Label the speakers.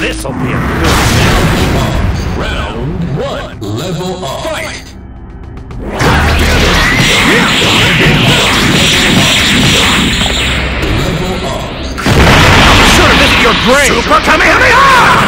Speaker 1: This'll be a good
Speaker 2: Round one. Level up. Fight! Level up.
Speaker 1: Sure, this is your brain. Super Kamehameha!